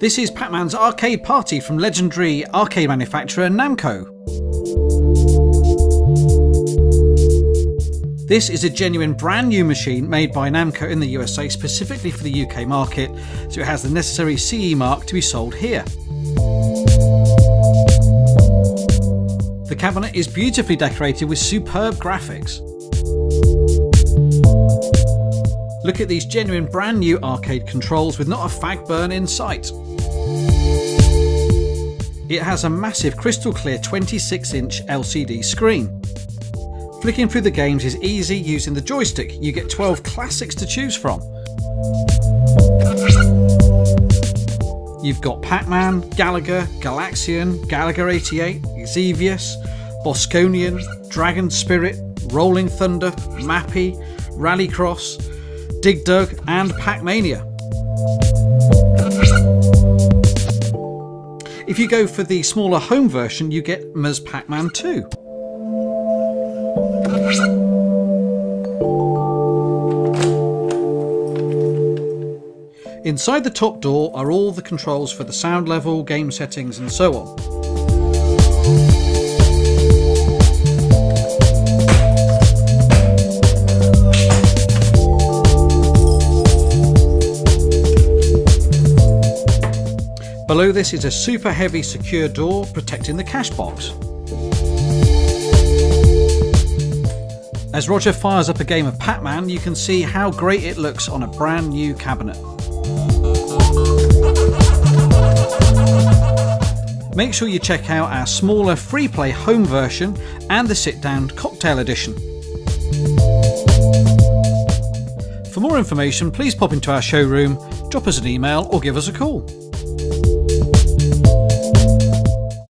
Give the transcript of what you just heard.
This is Pac-Man's Arcade Party from legendary arcade manufacturer Namco. This is a genuine brand new machine made by Namco in the USA specifically for the UK market, so it has the necessary CE mark to be sold here. The cabinet is beautifully decorated with superb graphics. Look at these genuine brand new arcade controls with not a fag burn in sight. It has a massive crystal clear 26 inch LCD screen. Flicking through the games is easy using the joystick, you get 12 classics to choose from. You've got Pac-Man, Galaga, Galaxian, Galaga 88, Xevious, Bosconian, Dragon Spirit, Rolling Thunder, Mappy, Rally-X, Dig Dug and Pac-Mania. If you go for the smaller home version you get Ms Pac-Man 2. Inside the top door are all the controls for the sound level, game settings and so on. Below this is a super heavy secure door protecting the cash box. As Roger fires up a game of Pac-Man, you can see how great it looks on a brand new cabinet. Make sure you check out our smaller free play home version and the sit down cocktail edition. For more information, please pop into our showroom, drop us an email, or give us a call.